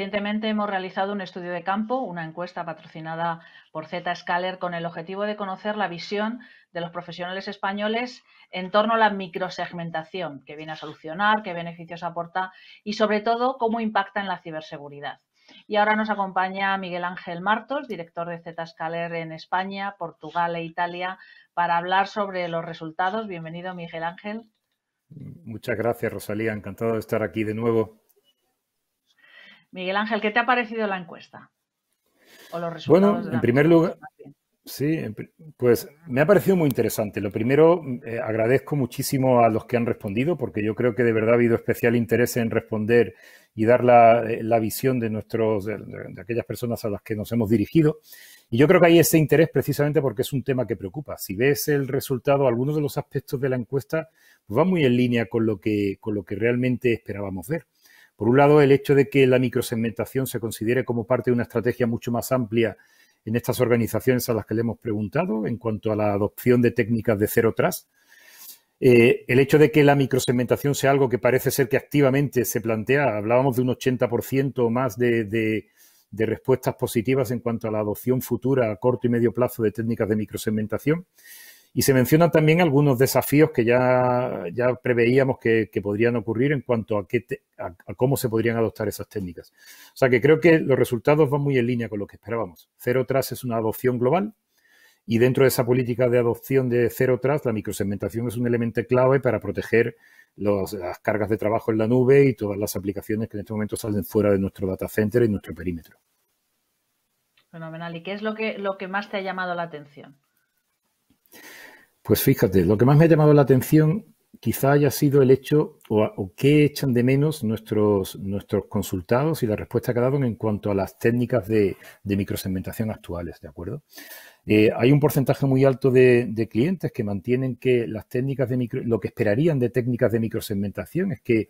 Recientemente hemos realizado un estudio de campo, una encuesta patrocinada por Zscaler con el objetivo de conocer la visión de los profesionales españoles en torno a la microsegmentación, que viene a solucionar, qué beneficios aporta y sobre todo cómo impacta en la ciberseguridad. Y ahora nos acompaña Miguel Ángel Martos, director de Zscaler en España, Portugal e Italia, para hablar sobre los resultados. Bienvenido, Miguel Ángel. Muchas gracias, Rosalía. Encantado de estar aquí de nuevo. Miguel Ángel, ¿qué te ha parecido la encuesta? O los resultados bueno, en primer lugar, sí, pues me ha parecido muy interesante. Lo primero, eh, agradezco muchísimo a los que han respondido, porque yo creo que de verdad ha habido especial interés en responder y dar la, eh, visión de nuestros, de, aquellas personas a las que nos hemos dirigido. Y yo creo que hay ese interés precisamente porque es un tema que preocupa. Si ves el resultado, algunos de los aspectos de la encuesta pues van muy en línea con lo que, con lo que realmente esperábamos ver. Por un lado, el hecho de que la microsegmentación se considere como parte de una estrategia mucho más amplia en estas organizaciones a las que le hemos preguntado en cuanto a la adopción de técnicas de cero trust. Eh, el hecho de que la microsegmentación sea algo que parece ser que activamente se plantea, hablábamos de un 80% o más de, de, respuestas positivas en cuanto a la adopción futura a corto y medio plazo de técnicas de microsegmentación. Y se mencionan también algunos desafíos que ya, preveíamos que, podrían ocurrir en cuanto a, qué a, cómo se podrían adoptar esas técnicas. O sea que creo que los resultados van muy en línea con lo que esperábamos. Cero Trust es una adopción global y dentro de esa política de adopción de Cero Trust, la microsegmentación es un elemento clave para proteger las cargas de trabajo en la nube y todas las aplicaciones que en este momento salen fuera de nuestro data center y nuestro perímetro. Fenomenal. ¿Y qué es lo que más te ha llamado la atención? Pues fíjate, lo que más me ha llamado la atención quizá haya sido el hecho o, qué echan de menos nuestros, nuestros consultados y la respuesta que ha dado en cuanto a las técnicas de, microsegmentación actuales, ¿de acuerdo? Eh, hay un porcentaje muy alto de, clientes que mantienen que las técnicas de micro, lo que esperarían de técnicas de microsegmentación es que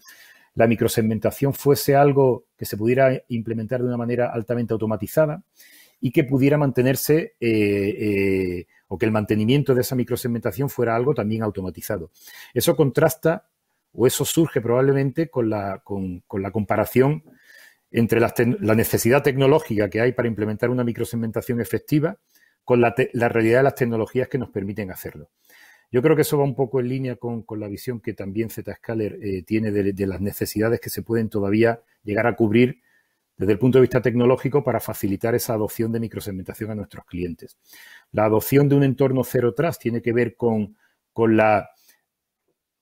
la microsegmentación fuese algo que se pudiera implementar de una manera altamente automatizada y que pudiera mantenerse eh, eh, o que el mantenimiento de esa microsegmentación fuera algo también automatizado. Eso contrasta o eso surge probablemente con la, con, la comparación entre la, necesidad tecnológica que hay para implementar una microsegmentación efectiva con la, realidad de las tecnologías que nos permiten hacerlo. Yo creo que eso va un poco en línea con, la visión que también Zscaler eh, tiene de, las necesidades que se pueden todavía llegar a cubrir desde el punto de vista tecnológico para facilitar esa adopción de microsegmentación a nuestros clientes. La adopción de un entorno cero trust tiene que ver con, la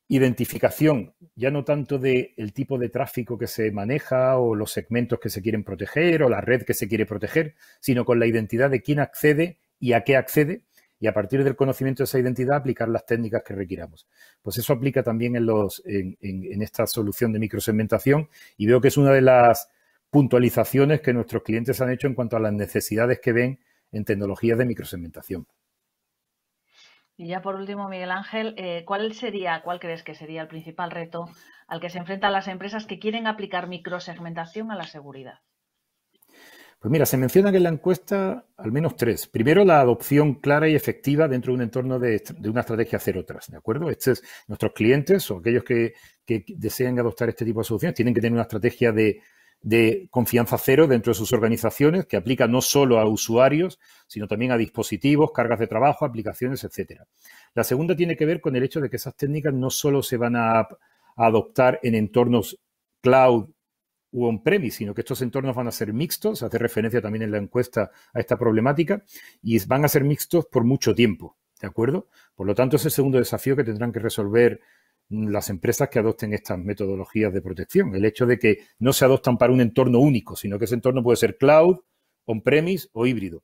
identificación, ya no tanto del tipo de tráfico que se maneja o los segmentos que se quieren proteger o la red que se quiere proteger, sino con la identidad de quién accede y a qué accede y a partir del conocimiento de esa identidad aplicar las técnicas que requiramos. Pues eso aplica también en, los, en esta solución de microsegmentación y veo que es una de las puntualizaciones que nuestros clientes han hecho en cuanto a las necesidades que ven en tecnologías de microsegmentación. Y ya por último, Miguel Ángel, eh, ¿cuál sería, cuál crees que sería el principal reto al que se enfrentan las empresas que quieren aplicar microsegmentación a la seguridad? Pues mira, se mencionan en la encuesta al menos tres. Primero, la adopción clara y efectiva dentro de un entorno de, una estrategia cero tras, ¿de acuerdo? Estos, nuestros clientes o aquellos que, que desean adoptar este tipo de soluciones tienen que tener una estrategia de de confianza cero dentro de sus organizaciones que aplica no solo a usuarios, sino también a dispositivos, cargas de trabajo, aplicaciones, etcétera. La segunda tiene que ver con el hecho de que esas técnicas no solo se van a, adoptar en entornos cloud u on-premise, sino que estos entornos van a ser mixtos, hace referencia también en la encuesta a esta problemática, y van a ser mixtos por mucho tiempo, ¿de acuerdo? Por lo tanto, es el segundo desafío que tendrán que resolver las empresas que adopten estas metodologías de protección. El hecho de que no se adoptan para un entorno único, sino que ese entorno puede ser cloud, on-premise o híbrido.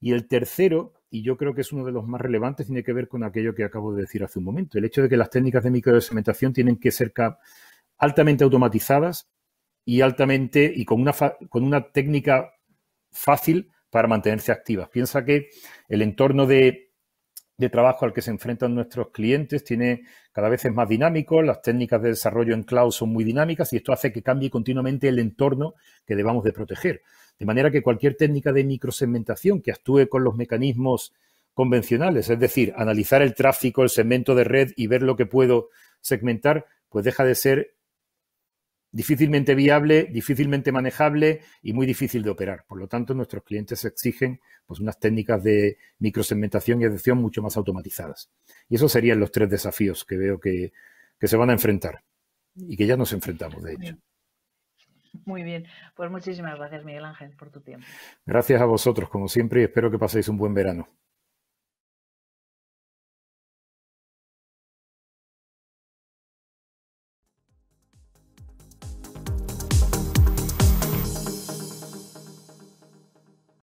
Y el tercero, y yo creo que es uno de los más relevantes, tiene que ver con aquello que acabo de decir hace un momento. El hecho de que las técnicas de microsegmentación tienen que ser altamente automatizadas y altamente y con una, con una técnica fácil para mantenerse activas. Piensa que el entorno de de trabajo al que se enfrentan nuestros clientes tiene cada vez es más dinámico, las técnicas de desarrollo en cloud son muy dinámicas y esto hace que cambie continuamente el entorno que debamos de proteger. De manera que cualquier técnica de microsegmentación que actúe con los mecanismos convencionales, es decir, analizar el tráfico, el segmento de red y ver lo que puedo segmentar, pues deja de ser difícilmente viable, difícilmente manejable y muy difícil de operar. Por lo tanto, nuestros clientes exigen pues, unas técnicas de microsegmentación y adhesión mucho más automatizadas. Y esos serían los tres desafíos que veo que, que se van a enfrentar y que ya nos enfrentamos, de hecho. Muy bien, pues muchísimas gracias Miguel Ángel por tu tiempo. Gracias a vosotros, como siempre, y espero que paséis un buen verano.